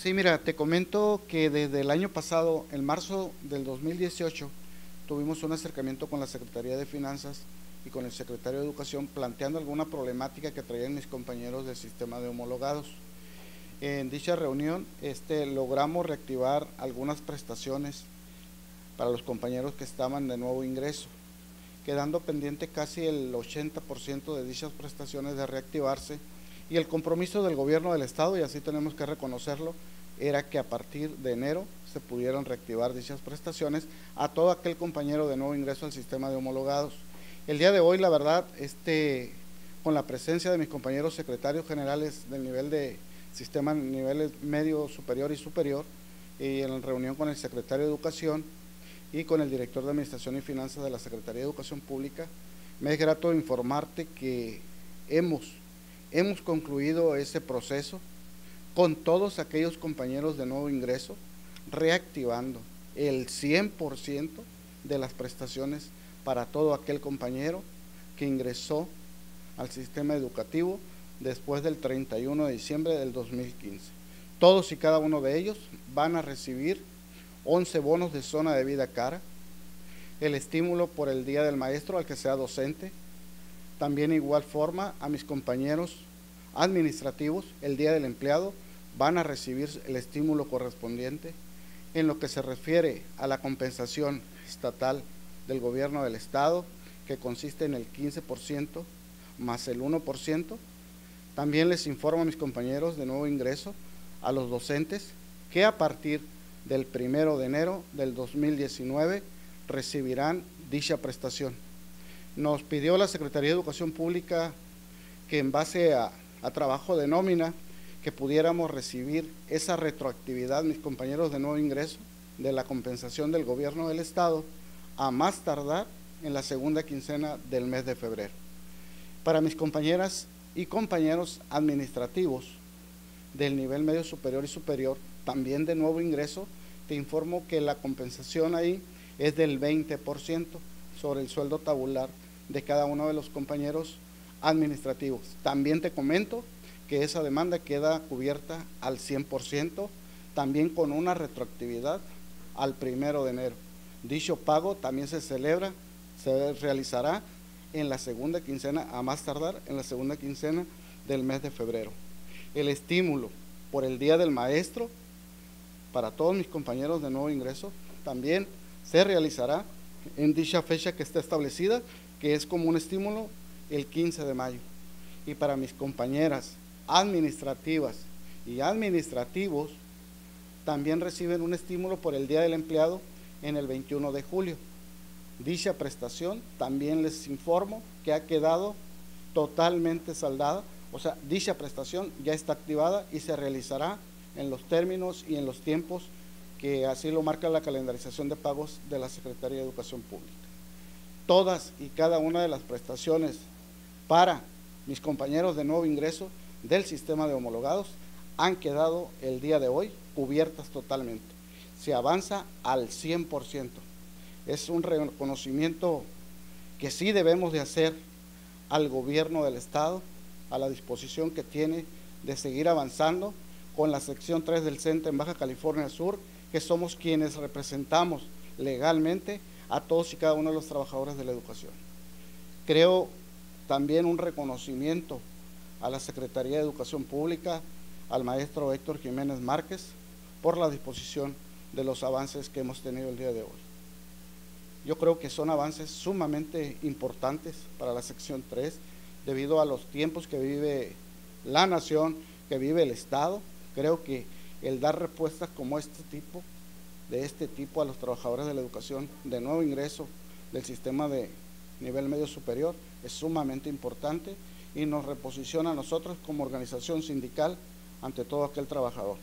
Sí, mira, te comento que desde el año pasado, en marzo del 2018, tuvimos un acercamiento con la Secretaría de Finanzas y con el secretario de Educación planteando alguna problemática que traían mis compañeros del sistema de homologados. En dicha reunión este, logramos reactivar algunas prestaciones para los compañeros que estaban de nuevo ingreso, quedando pendiente casi el 80% de dichas prestaciones de reactivarse y el compromiso del gobierno del Estado, y así tenemos que reconocerlo, era que a partir de enero se pudieran reactivar dichas prestaciones a todo aquel compañero de nuevo ingreso al sistema de homologados. El día de hoy, la verdad, este, con la presencia de mis compañeros secretarios generales del nivel de sistema niveles medio, superior y superior, y en reunión con el secretario de Educación y con el director de Administración y Finanzas de la Secretaría de Educación Pública, me es grato informarte que hemos Hemos concluido ese proceso con todos aquellos compañeros de nuevo ingreso, reactivando el 100% de las prestaciones para todo aquel compañero que ingresó al sistema educativo después del 31 de diciembre del 2015. Todos y cada uno de ellos van a recibir 11 bonos de zona de vida cara, el estímulo por el Día del Maestro al que sea docente, también igual forma a mis compañeros administrativos, el Día del Empleado, van a recibir el estímulo correspondiente. En lo que se refiere a la compensación estatal del gobierno del Estado, que consiste en el 15% más el 1%, también les informo a mis compañeros de nuevo ingreso, a los docentes, que a partir del primero de enero del 2019 recibirán dicha prestación nos pidió la Secretaría de Educación Pública que en base a, trabajo de nómina, que pudiéramos recibir esa retroactividad, mis compañeros de nuevo ingreso, de la compensación del gobierno del Estado, a más tardar en la segunda quincena del mes de febrero. Para mis compañeras y compañeros administrativos del nivel medio superior y superior, también de nuevo ingreso, te informo que la compensación ahí es del 20% sobre el sueldo tabular de cada uno de los compañeros administrativos. También te comento que esa demanda queda cubierta al 100%, también con una retroactividad al primero de enero. Dicho pago también se celebra, se realizará en la segunda quincena, a más tardar en la segunda quincena del mes de febrero. El estímulo por el Día del Maestro para todos mis compañeros de nuevo ingreso también se realizará en dicha fecha que está establecida que es como un estímulo el 15 de mayo. Y para mis compañeras administrativas y administrativos, también reciben un estímulo por el Día del Empleado en el 21 de julio. Dicha prestación también les informo que ha quedado totalmente saldada, o sea, dicha prestación ya está activada y se realizará en los términos y en los tiempos que así lo marca la calendarización de pagos de la Secretaría de Educación Pública todas y cada una de las prestaciones para mis compañeros de nuevo ingreso del sistema de homologados han quedado el día de hoy cubiertas totalmente. Se avanza al 100%. Es un reconocimiento que sí debemos de hacer al gobierno del Estado, a la disposición que tiene de seguir avanzando con la sección 3 del CENTE en Baja California Sur, que somos quienes representamos legalmente a todos y cada uno de los trabajadores de la educación. Creo también un reconocimiento a la Secretaría de Educación Pública, al maestro Héctor Jiménez Márquez, por la disposición de los avances que hemos tenido el día de hoy. Yo creo que son avances sumamente importantes para la sección 3, debido a los tiempos que vive la nación, que vive el Estado. Creo que el dar respuestas como este tipo de este tipo a los trabajadores de la educación de nuevo ingreso del sistema de nivel medio superior es sumamente importante y nos reposiciona a nosotros como organización sindical ante todo aquel trabajador.